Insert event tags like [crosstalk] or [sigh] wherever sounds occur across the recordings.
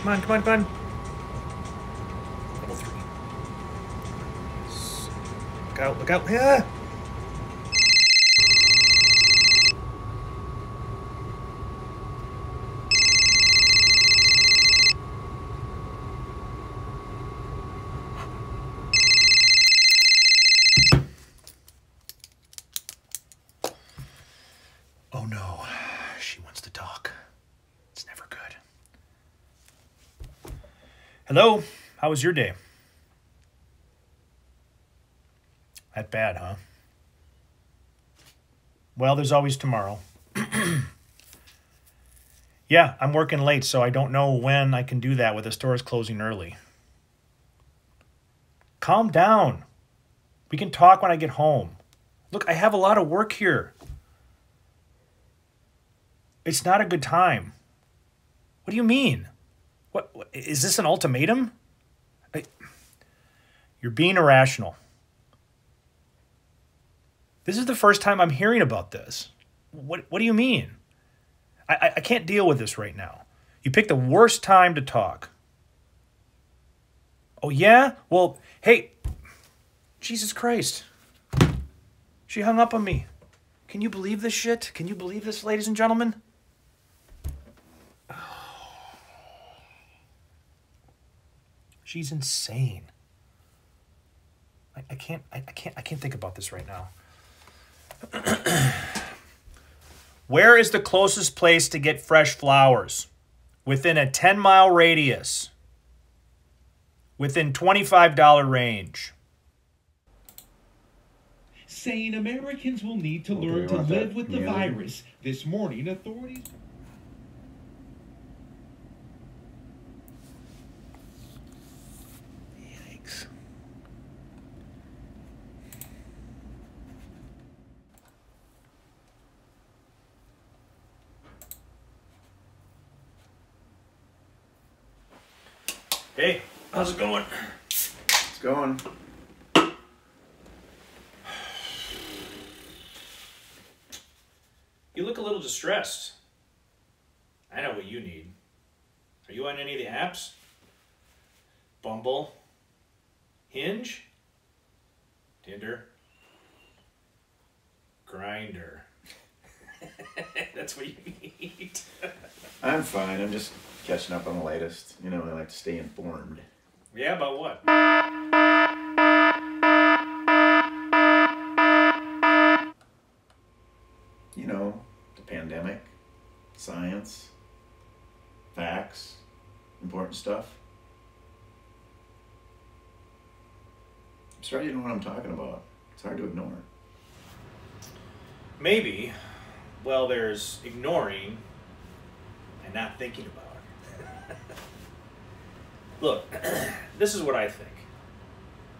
Jesus. Come on, come on, come on, come on. Level three. Look out, look out. Yeah. Oh no, she wants to talk. It's never good. Hello, how was your day? That bad, huh? Well, there's always tomorrow. [clears throat] yeah, I'm working late, so I don't know when I can do that with the stores closing early. Calm down. We can talk when I get home. Look, I have a lot of work here. It's not a good time. What do you mean? What, what is this an ultimatum? I, you're being irrational. This is the first time I'm hearing about this. What what do you mean? I, I, I can't deal with this right now. You picked the worst time to talk. Oh yeah? Well, hey, Jesus Christ. She hung up on me. Can you believe this shit? Can you believe this, ladies and gentlemen? She's insane. I, I can't I, I can't I can't think about this right now. [clears throat] Where is the closest place to get fresh flowers? Within a 10 mile radius. Within $25 range. saying Americans will need to Okay, learn to live that with the muted? virus. This morning, authorities. Yikes. Hey, how's it going? It's going. You look a little distressed. I know what you need. Are you on any of the apps? Bumble? Hinge? Tinder? Grindr. [laughs] That's what you need. [laughs] I'm fine. I'm just catching up on the latest. You know, I like to stay informed. Yeah, about what? You know, the pandemic, science, facts, important stuff. I'm sorry you know what I'm talking about. It's hard to ignore. Maybe. Well, there's ignoring and not thinking about it. Look, [clears throat] this is what I think.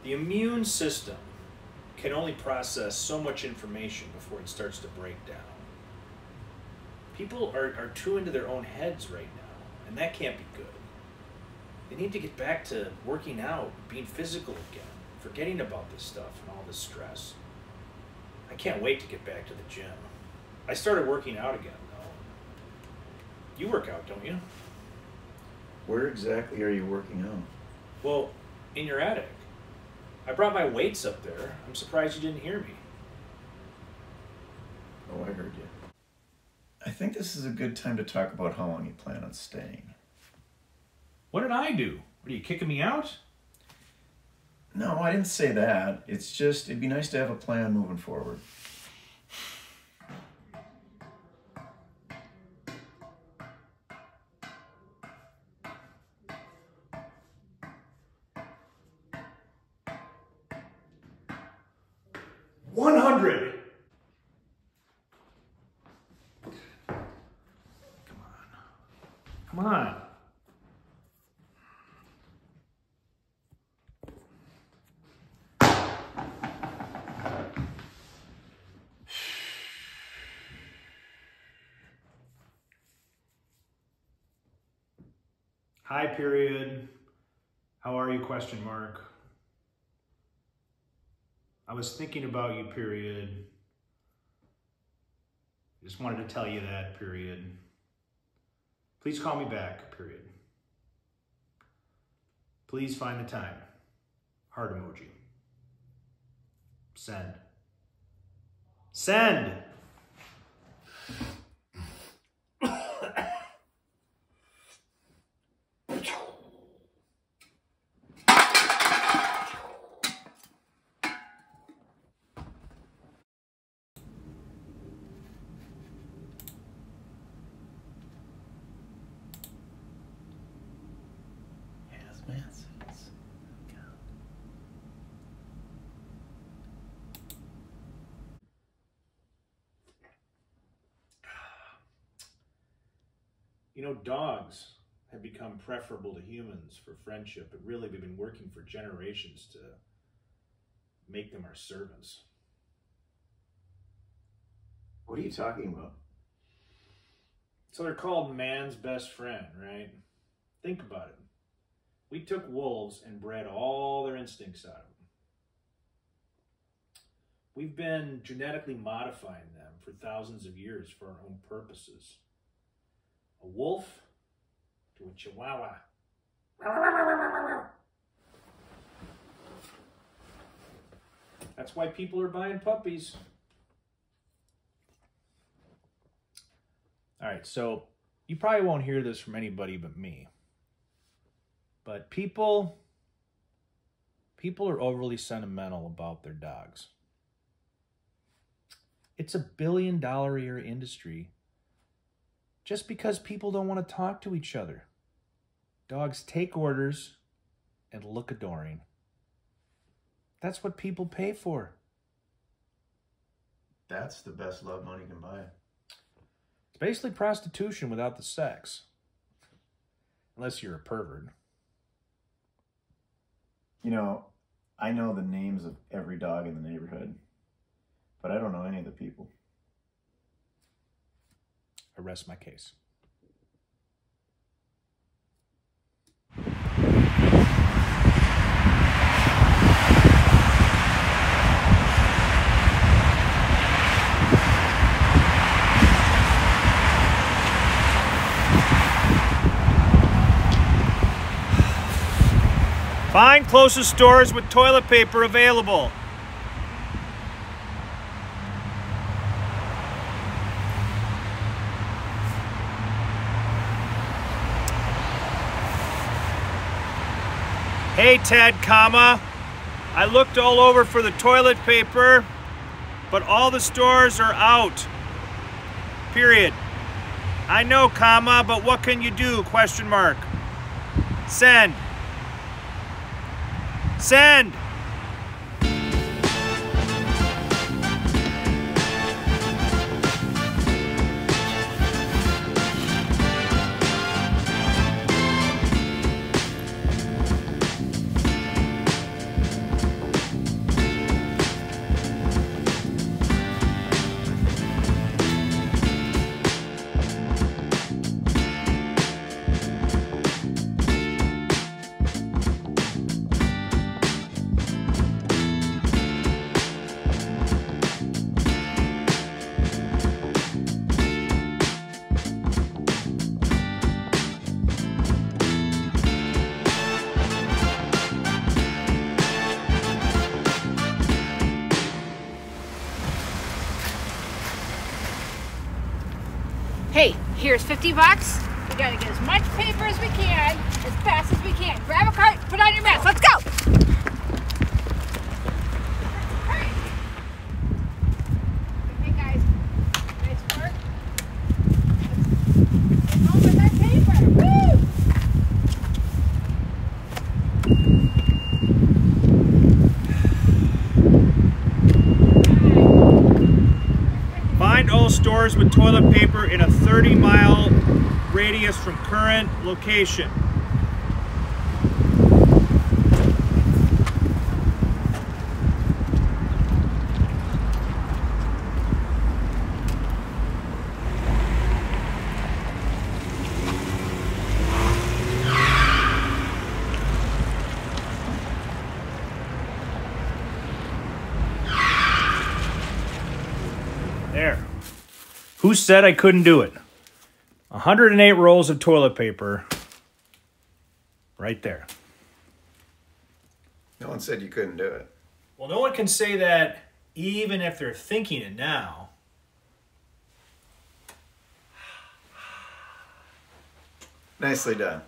The immune system can only process so much information before it starts to break down. People are, are too into their own heads right now, and that can't be good. They need to get back to working out, being physical again, forgetting about this stuff and all this stress. I can't wait to get back to the gym. I started working out again, though. You work out, don't you? Where exactly are you working out? Well, in your attic. I brought my weights up there. I'm surprised you didn't hear me. Oh, I heard you. I think this is a good time to talk about how long you plan on staying. What did I do? What are you kicking me out? No, I didn't say that. It's just, it'd be nice to have a plan moving forward. One hundred. Come on. Come on. Hi, period. How are you? Question mark. I was thinking about you, period. Just wanted to tell you that, period. Please call me back, period. Please find the time. Heart emoji. Send. Send! You know, dogs have become preferable to humans for friendship, but really we've been working for generations to make them our servants. What are you talking about? So they're called man's best friend, right? Think about it. We took wolves and bred all their instincts out of them. We've been genetically modifying them for thousands of years for our own purposes. A wolf to a chihuahua. That's why people are buying puppies. All right, so you probably won't hear this from anybody but me. But people people are overly sentimental about their dogs. It's a billion dollar a year industry just because people don't want to talk to each other. Dogs take orders and look adoring. That's what people pay for. That's the best love money can buy. It's basically prostitution without the sex. Unless you're a pervert. You know, I know the names of every dog in the neighborhood, but I don't know any of the people. I rest my case. Find closest stores with toilet paper available. Hey Ted, comma. I looked all over for the toilet paper, but all the stores are out. Period. I know, comma, but what can you do? Question mark. Send. Send. Here's 50 bucks. We gotta get as much paper as we can, as fast as we can. Grab a cart, put on your mask, let's go! Stores with toilet paper in a 30 mile radius from current location. There. Who said I couldn't do it? 108 rolls of toilet paper right there. No one said you couldn't do it. Well, no one can say that even if they're thinking it now. Nicely done.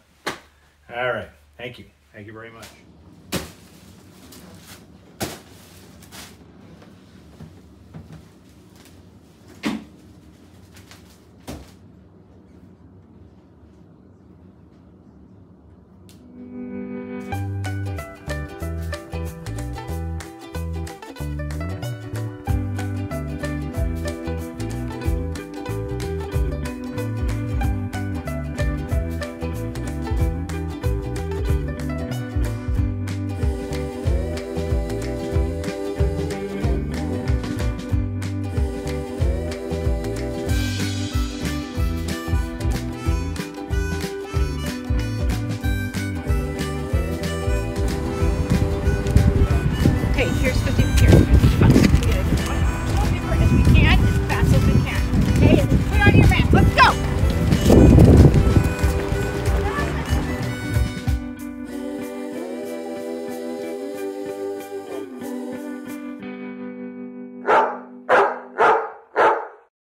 All right. Thank you. Thank you very much.